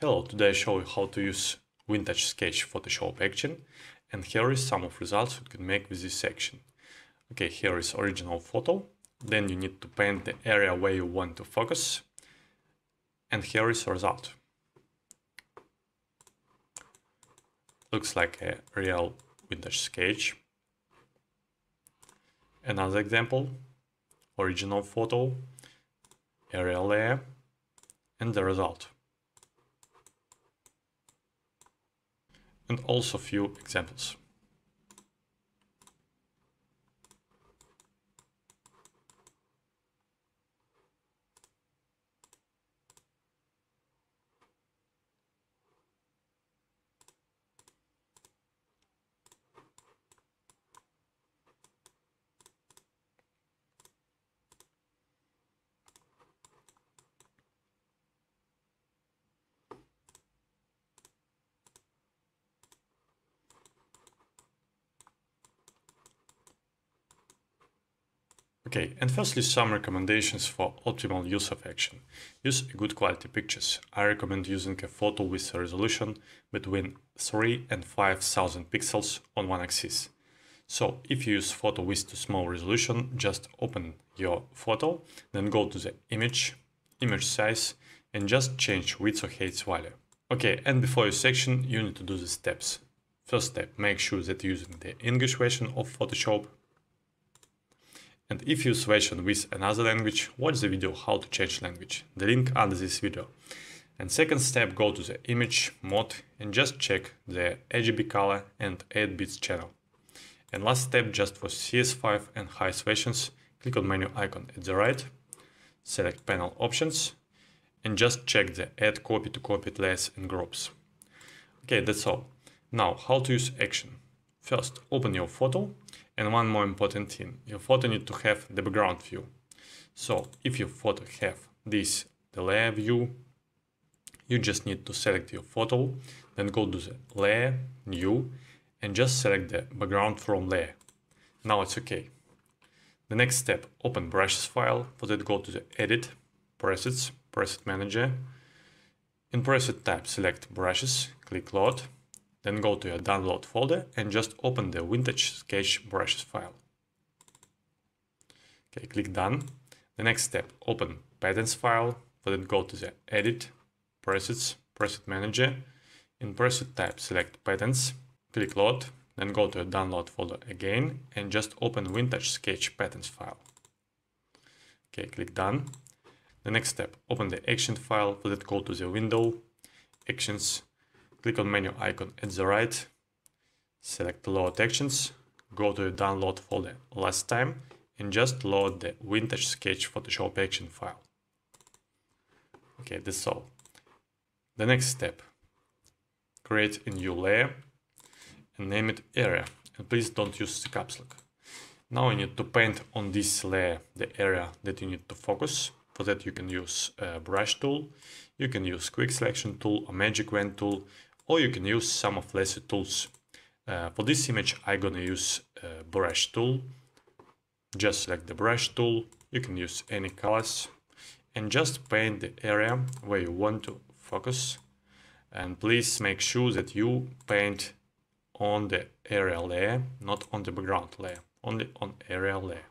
Hello, today I show you how to use Vintage Sketch Photoshop action and here is some of results you can make with this action. Okay, here is original photo, then you need to paint the area where you want to focus and here is result. Looks like a real vintage sketch. Another example, original photo, area layer and the result. And also few examples. Okay, and firstly some recommendations for optimal use of action. Use good quality pictures. I recommend using a photo with a resolution between 3 and 5000 pixels on one axis. So if you use photo with too small resolution, just open your photo, then go to the image, image size, and just change width or height value. Okay, and before your section, you need to do the steps. First step, make sure that using the English version of Photoshop and if you switch with another language, watch the video how to change language, the link under this video. And second step, go to the image mode and just check the RGB color and 8 bits channel. And last step, just for CS5 and high versions, click on menu icon at the right, select panel options, and just check the add copy to copied layers and groups. Okay, that's all. Now, how to use action. First, open your photo and one more important thing, your photo need to have the background view. So if your photo have this, the layer view, you just need to select your photo, then go to the layer, new, and just select the background from layer. Now it's okay. The next step, open brushes file, for that go to the edit, presets, preset manager. In preset tab, select brushes, click load, then go to your download folder and just open the vintage sketch brushes file. Okay, click done. The next step, open patterns file, then go to the edit, presets, preset manager. In preset type, select patterns, click load, then go to the download folder again and just open vintage sketch patterns file. Okay, click done. The next step, open the action file, then go to the window, actions, click on menu icon at the right, select load actions, go to the download folder last time and just load the vintage sketch Photoshop action file. Okay, that's all. The next step, create a new layer and name it area. And please don't use the caps lock. Now you need to paint on this layer the area that you need to focus. For that you can use a brush tool, you can use quick selection tool or magic wand tool, or you can use some of lasso tools. Uh, for this image, I'm gonna use a brush tool. Just select the brush tool. You can use any colors and just paint the area where you want to focus. And please make sure that you paint on the area layer, not on the background layer, only on area layer.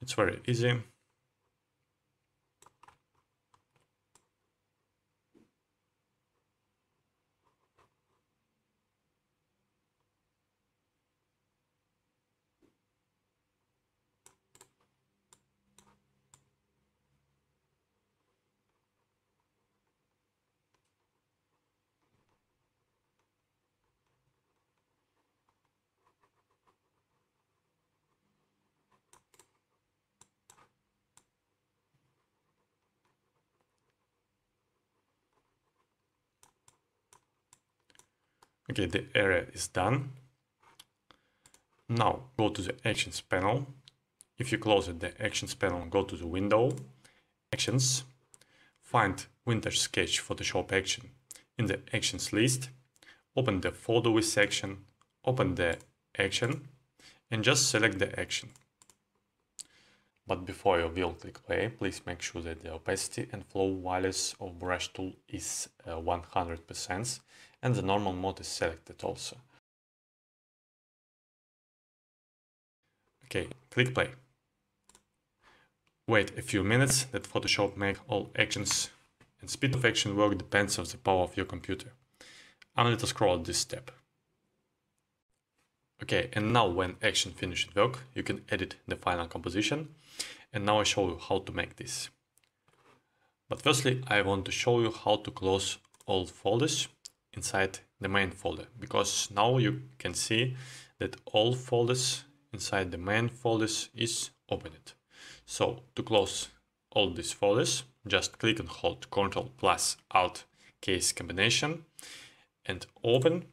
It's very easy. Okay, the area is done. Now go to the Actions panel. If you close it, the Actions panel, go to the Window, Actions, find Vintage Sketch Photoshop Action in the Actions list, open the folder with section, open the action, and just select the action. But before you will click play, please make sure that the opacity and flow values of brush tool is uh, 100% and the normal mode is selected also. Okay, click play. Wait a few minutes that Photoshop make all actions and speed of action work depends on the power of your computer. I'm going to scroll this step. Okay, and now when action finished work, you can edit the final composition. And now I show you how to make this. But firstly, I want to show you how to close all folders inside the main folder, because now you can see that all folders inside the main folders is opened. So to close all these folders, just click and hold Ctrl plus Alt case combination and open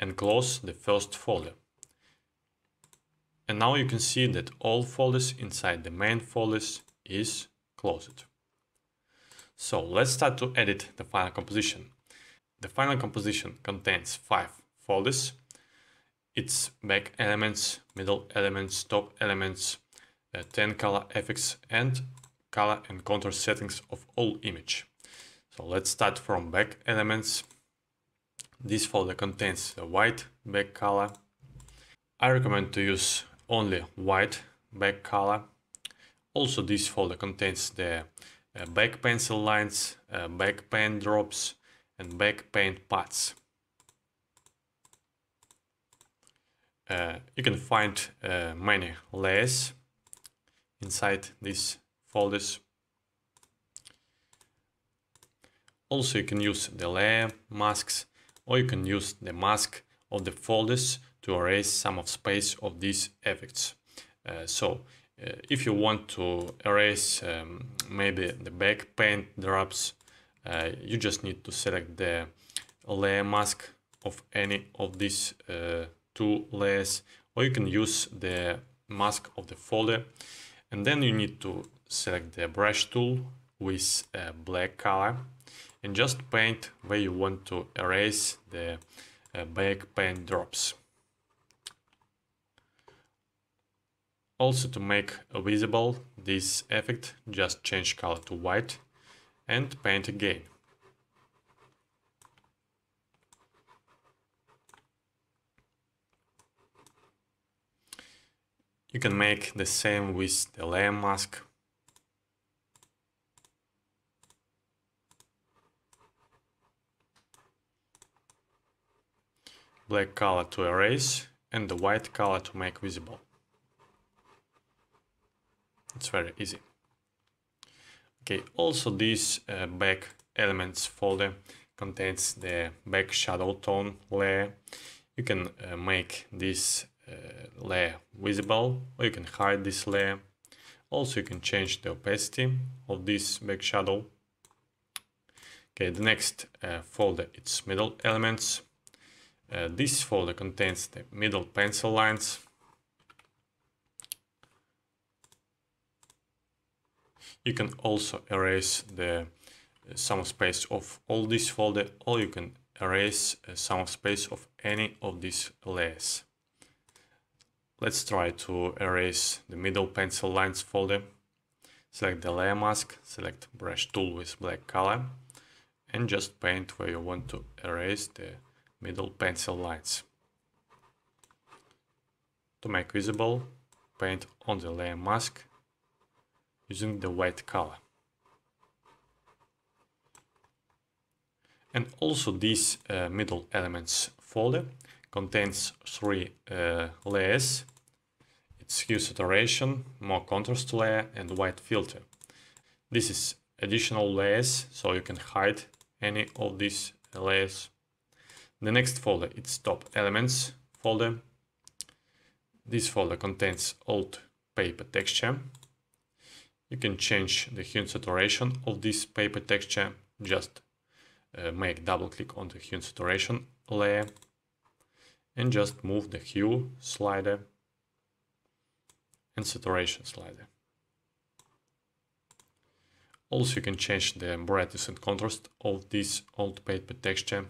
and close the first folder. And now you can see that all folders inside the main folders is closed. So let's start to edit the final composition. The final composition contains five folders. It's back elements, middle elements, top elements, uh, 10 color effects and color and contour settings of all image. So let's start from back elements. This folder contains the white back color. I recommend to use only white back color. Also this folder contains the uh, back pencil lines, uh, back paint drops and back paint paths. Uh, you can find uh, many layers inside these folders. Also you can use the layer masks or you can use the mask of the folders to erase some of space of these effects. Uh, so uh, if you want to erase um, maybe the back paint drops, uh, you just need to select the layer mask of any of these two layers or you can use the mask of the folder and then you need to select the brush tool with a black color and just paint where you want to erase the uh, back paint drops. Also to make visible this effect, just change color to white and paint again. You can make the same with the layer mask. Black color to erase and the white color to make visible. It's very easy. Okay, also this uh, back elements folder contains the back shadow tone layer. You can uh, make this uh, layer visible or you can hide this layer. Also you can change the opacity of this back shadow. Okay, the next uh, folder it's middle elements. Uh, this folder contains the middle pencil lines. You can also erase the uh, sum space of all this folder or you can erase uh, sum space of any of these layers. Let's try to erase the middle pencil lines folder. Select the layer mask, select brush tool with black color and just paint where you want to erase the middle pencil lines. To make visible, paint on the layer mask using the white color. And also this uh, middle elements folder contains three uh, layers. It's hue saturation, more contrast layer and white filter. This is additional layers, so you can hide any of these layers. The next folder, it's top elements folder. This folder contains old paper texture. You can change the hue and saturation of this paper texture. Just uh, make double click on the hue and saturation layer and just move the hue slider and saturation slider. Also you can change the brightness and contrast of this old paper texture.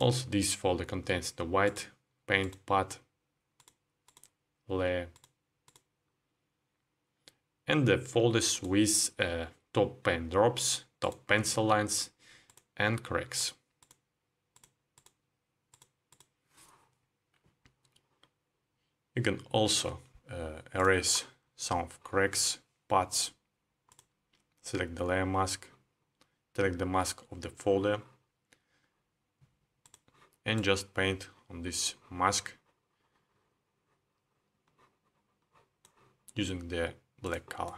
Also, this folder contains the white paint pot layer and the folders with uh, top pen drops, top pencil lines and cracks. You can also uh, erase some of cracks, parts, select the layer mask, select the mask of the folder and just paint on this mask using the black color.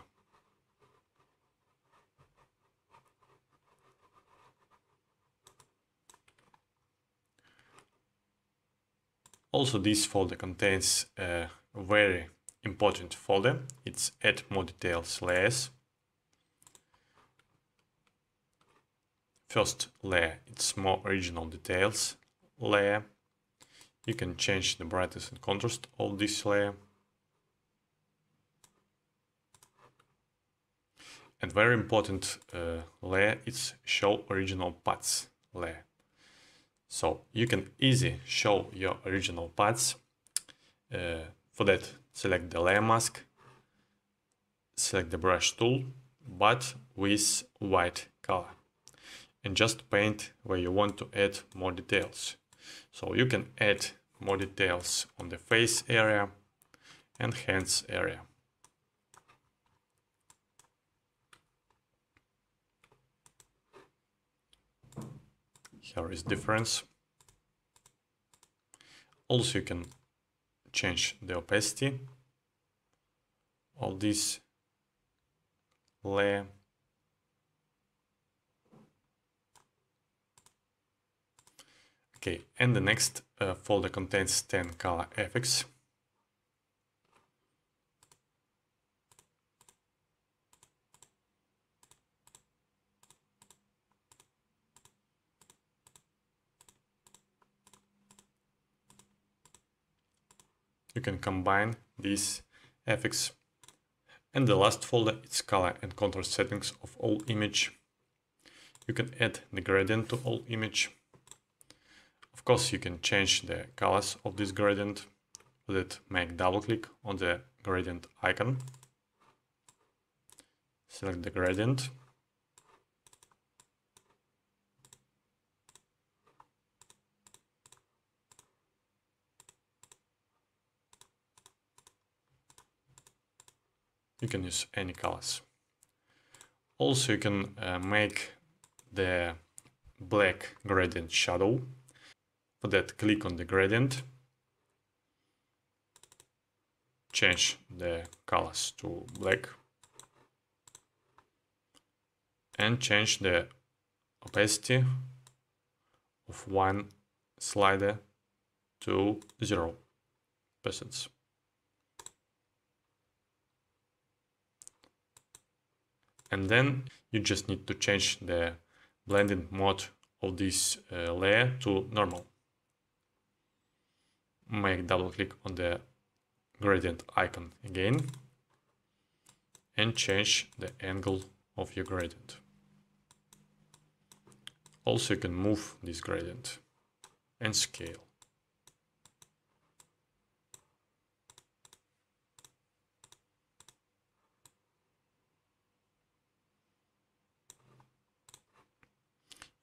Also, this folder contains a very important folder. It's add more details layers. First layer, it's more original details layer. You can change the brightness and contrast of this layer. And very important uh, layer is show original paths layer. So you can easily show your original paths. Uh, for that, select the layer mask, select the brush tool, but with white color. And just paint where you want to add more details. So you can add more details on the face area and hands area. Here is difference. Also you can change the opacity of this layer. Okay, and the next uh, folder contains 10 color effects. you can combine these effects. And the last folder is color and contrast settings of all image. You can add the gradient to all image. Of course, you can change the colors of this gradient. Let make double click on the gradient icon. Select the gradient you can use any colors. Also, you can uh, make the black gradient shadow. For that, click on the gradient, change the colors to black, and change the opacity of one slider to zero percent. and then you just need to change the blending mode of this uh, layer to normal. Make double click on the gradient icon again and change the angle of your gradient. Also you can move this gradient and scale.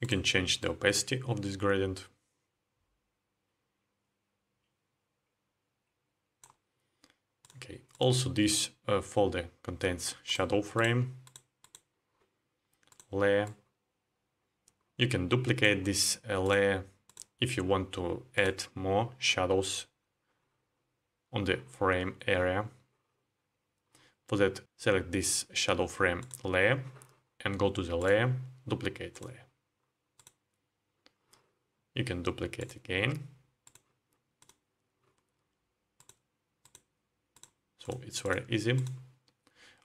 You can change the opacity of this gradient. Okay, also this uh, folder contains shadow frame, layer. You can duplicate this uh, layer if you want to add more shadows on the frame area. For that, select this shadow frame layer and go to the layer, duplicate layer you can duplicate again. So it's very easy.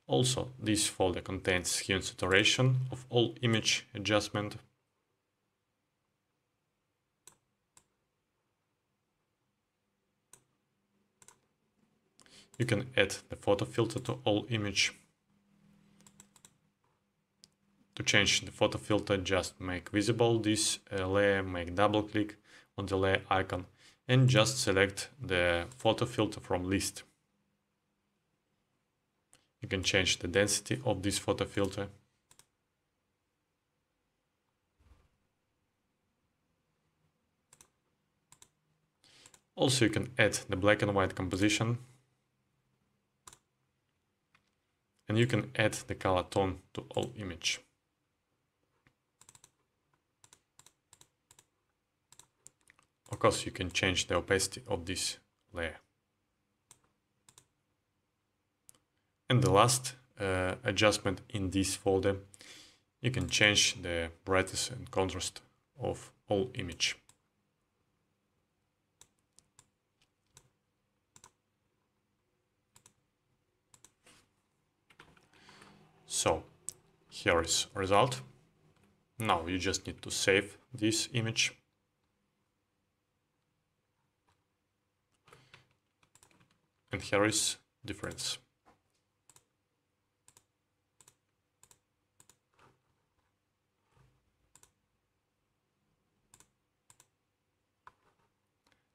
Also, this folder contains hue and saturation of all image adjustment. You can add the photo filter to all image to change the photo filter, just make visible this uh, layer, make double click. on the layer icon and just select the photo filter from list. You can change the density of this photo filter. Also, you can add the black and white composition. And you can add the color tone to all image. Of course, you can change the opacity of this layer. And the last uh, adjustment in this folder, you can change the brightness and contrast of all image. So here is result. Now you just need to save this image and here is difference.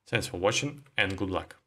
Thanks for watching and good luck.